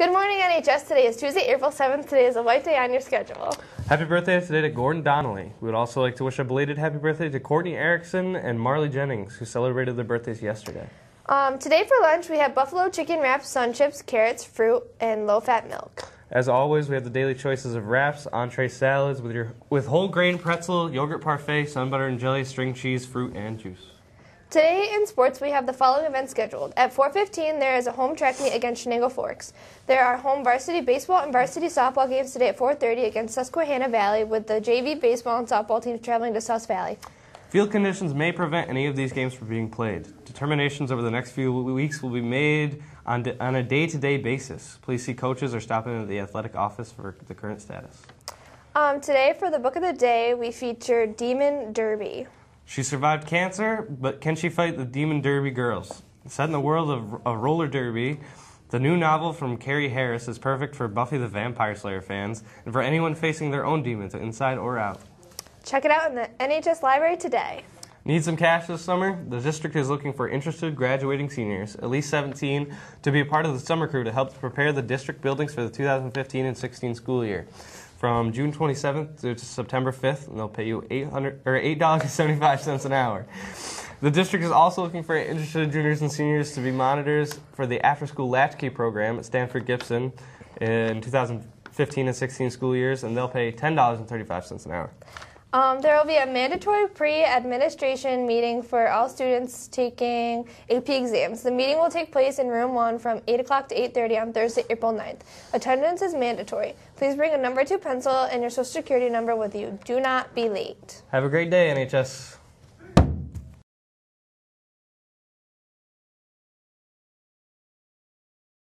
Good morning, NHS. Today is Tuesday, April 7th. Today is a white day on your schedule. Happy birthday today to Gordon Donnelly. We would also like to wish a belated happy birthday to Courtney Erickson and Marley Jennings, who celebrated their birthdays yesterday. Um, today for lunch, we have buffalo chicken wraps, sun chips, carrots, fruit, and low-fat milk. As always, we have the daily choices of wraps, entree salads with your with whole grain pretzel, yogurt parfait, sun butter and jelly, string cheese, fruit, and juice. Today in sports, we have the following events scheduled. At 4.15, there is a home track meet against Chenango Forks. There are home varsity baseball and varsity softball games today at 4.30 against Susquehanna Valley with the JV baseball and softball teams traveling to Sus Valley. Field conditions may prevent any of these games from being played. Determinations over the next few weeks will be made on, on a day-to-day basis. Please see coaches or stop in at the athletic office for the current status. Um, today for the book of the day, we feature Demon Derby. She survived cancer, but can she fight the Demon Derby girls? Set in the world of, of roller derby, the new novel from Carrie Harris is perfect for Buffy the Vampire Slayer fans and for anyone facing their own demons, inside or out. Check it out in the NHS library today. Need some cash this summer? The district is looking for interested graduating seniors, at least 17, to be a part of the summer crew to help prepare the district buildings for the 2015 and 16 school year from June 27th to September 5th, and they'll pay you 800 or $8.75 an hour. The district is also looking for interested juniors and seniors to be monitors for the after-school latchkey program at Stanford Gibson in 2015 and 16 school years, and they'll pay $10.35 an hour. Um, there will be a mandatory pre-administration meeting for all students taking AP exams. The meeting will take place in room 1 from 8 o'clock to 8.30 on Thursday, April 9th. Attendance is mandatory. Please bring a number 2 pencil and your social security number with you. Do not be late. Have a great day, NHS.